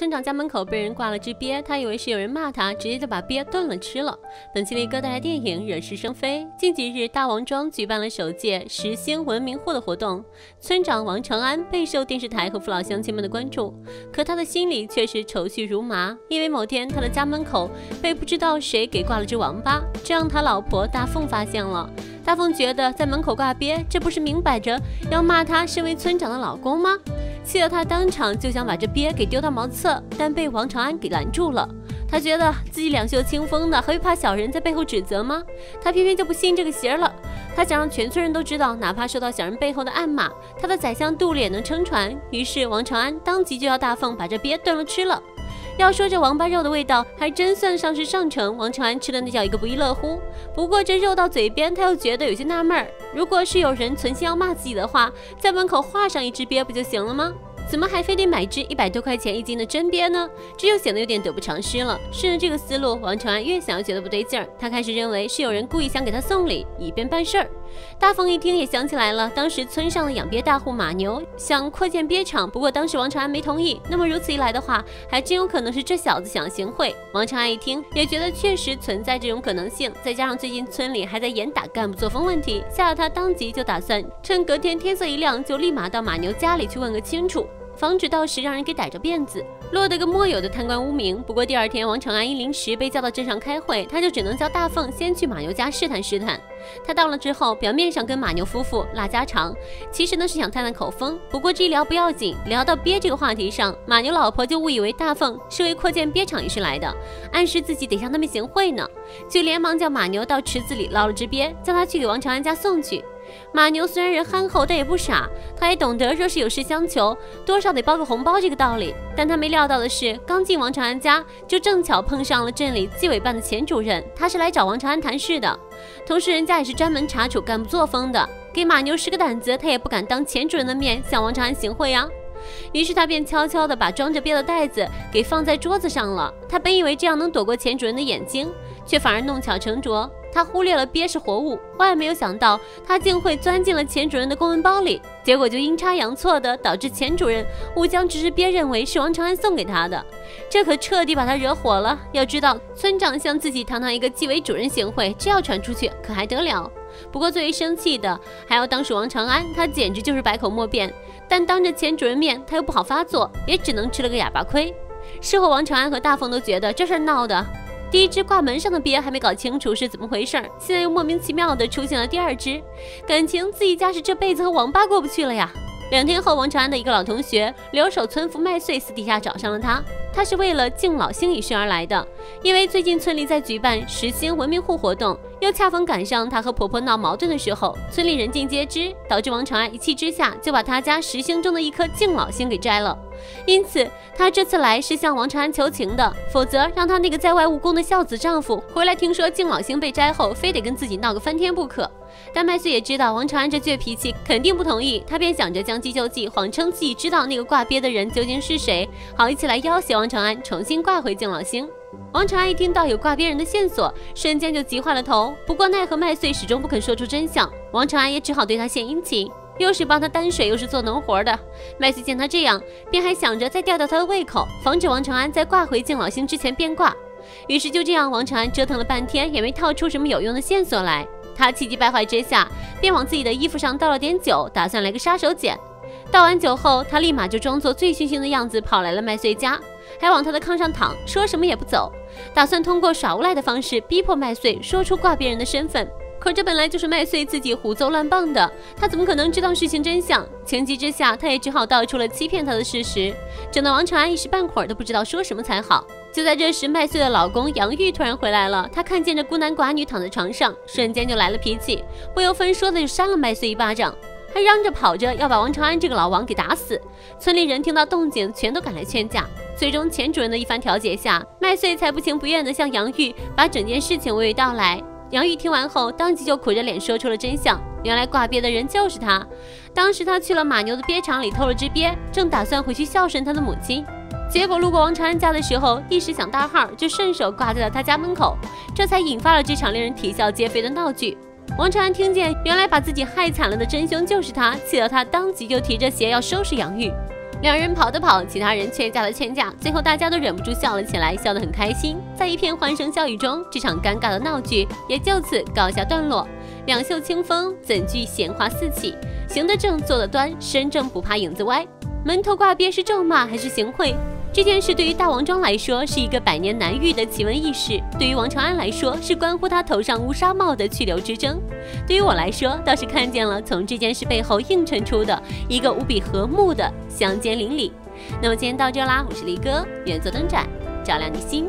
村长家门口被人挂了只鳖，他以为是有人骂他，直接就把鳖炖了吃了。本期力哥带来电影《惹是生非》。近几日，大王庄举办了首届十星文明户的活动，村长王长安备受电视台和父老乡亲们的关注，可他的心里却是愁绪如麻，因为某天他的家门口被不知道谁给挂了只王八，这让他老婆大凤发现了。大凤觉得在门口挂鳖，这不是明摆着要骂他身为村长的老公吗？气得他当场就想把这鳖给丢到茅厕，但被王长安给拦住了。他觉得自己两袖清风的，还会怕小人在背后指责吗？他偏偏就不信这个邪了。他想让全村人都知道，哪怕受到小人背后的暗骂，他的宰相肚里也能撑船。于是王长安当即就要大凤把这鳖炖了吃了。要说这王八肉的味道，还真算上是上乘。王长安吃的那叫一个不亦乐乎。不过这肉到嘴边，他又觉得有些纳闷儿。如果是有人存心要骂自己的话，在门口画上一只鳖不就行了吗？怎么还非得买只一百多块钱一斤的真鳖呢？这又显得有点得不偿失了。顺着这个思路，王长安越想越觉得不对劲儿。他开始认为是有人故意想给他送礼，以便办事儿。大凤一听也想起来了，当时村上的养鳖大户马牛想扩建鳖场，不过当时王长安没同意。那么如此一来的话，还真有可能是这小子想行贿。王长安一听也觉得确实存在这种可能性，再加上最近村里还在严打干部作风问题，吓得他当即就打算趁隔天天色一亮，就立马到马牛家里去问个清楚。防止到时让人给逮着辫子，落得个莫有的贪官污名。不过第二天，王长安因临时被叫到镇上开会，他就只能叫大凤先去马牛家试探试探。他到了之后，表面上跟马牛夫妇拉家常，其实呢是想探探口风。不过这一聊不要紧，聊到鳖这个话题上，马牛老婆就误以为大凤是为扩建鳖场一事来的，暗示自己得向他们行贿呢，就连忙叫马牛到池子里捞了只鳖，叫他去给王长安家送去。马牛虽然人憨厚，但也不傻，他也懂得若是有事相求，多少得包个红包这个道理。但他没料到的是，刚进王长安家，就正巧碰上了镇里纪委办的钱主任，他是来找王长安谈事的。同时，人家也是专门查处干部作风的，给马牛使个胆子，他也不敢当钱主任的面向王长安行贿啊。于是他便悄悄地把装着鳖的袋子给放在桌子上了。他本以为这样能躲过钱主任的眼睛，却反而弄巧成拙。他忽略了鳖是活物，万没有想到他竟会钻进了钱主任的公文包里，结果就阴差阳错的导致钱主任误将这只鳖认为是王长安送给他的，这可彻底把他惹火了。要知道，村长向自己堂堂一个纪委主任行贿，这要传出去可还得了？不过最为生气的还要当属王长安，他简直就是百口莫辩。但当着钱主任面，他又不好发作，也只能吃了个哑巴亏。事后，王长安和大凤都觉得这事儿闹的。第一只挂门上的鳖还没搞清楚是怎么回事儿，现在又莫名其妙的出现了第二只，感情自己家是这辈子和王八过不去了呀。两天后，王长安的一个老同学留守村夫麦穗私底下找上了他，他是为了敬老星一事而来的，因为最近村里在举办实兴文明户活动，又恰逢赶上她和婆婆闹矛盾的时候，村里人尽皆知，导致王长安一气之下就把他家十星中的一颗敬老星给摘了。因此，他这次来是向王长安求情的，否则让他那个在外务工的孝子丈夫回来，听说敬老星被摘后，非得跟自己闹个翻天不可。但麦穗也知道王长安这倔脾气，肯定不同意，他便想着将计就计，谎称自己知道那个挂鳖的人究竟是谁，好一起来要挟王长安重新挂回敬老星。王长安一听到有挂别人的线索，瞬间就急坏了头。不过奈何麦穗始终不肯说出真相，王长安也只好对他献殷勤。又是帮他担水，又是做农活的。麦穗见他这样，便还想着再吊吊他的胃口，防止王长安在挂回敬老星之前变卦。于是就这样，王长安折腾了半天，也没套出什么有用的线索来。他气急败坏之下，便往自己的衣服上倒了点酒，打算来个杀手锏。倒完酒后，他立马就装作醉醺醺的样子跑来了麦穗家，还往他的炕上躺，说什么也不走，打算通过耍无赖的方式逼迫麦穗说出挂别人的身份。可这本来就是麦穗自己胡诌乱棒的，他怎么可能知道事情真相？情急之下，他也只好道出了欺骗他的事实，整得王长安一时半会儿都不知道说什么才好。就在这时，麦穗的老公杨玉突然回来了，他看见这孤男寡女躺在床上，瞬间就来了脾气，不由分说的就扇了麦穗一巴掌，还嚷着跑着要把王长安这个老王给打死。村里人听到动静，全都赶来劝架。最终，钱主任的一番调解下，麦穗才不情不愿地向杨玉把整件事情娓娓道来。杨玉听完后，当即就苦着脸说出了真相。原来挂鳖的人就是他。当时他去了马牛的鳖场里偷了只鳖，正打算回去孝顺他的母亲，结果路过王长安家的时候，一时想大号，就顺手挂在了他家门口，这才引发了这场令人啼笑皆非的闹剧。王长安听见原来把自己害惨了的真凶就是他，气得他当即就提着鞋要收拾杨玉。两人跑的跑，其他人劝架的劝架，最后大家都忍不住笑了起来，笑得很开心。在一片欢声笑语中，这场尴尬的闹剧也就此告下段落。两袖清风，怎惧闲话四起？行得正，坐得端，身正不怕影子歪。门头挂鳖是咒骂还是行贿？这件事对于大王庄来说是一个百年难遇的奇闻异事，对于王长安来说是关乎他头上乌纱帽的去留之争，对于我来说倒是看见了从这件事背后映衬出的一个无比和睦的乡间邻里。那么今天到这啦，我是力哥，愿做灯盏照亮你心。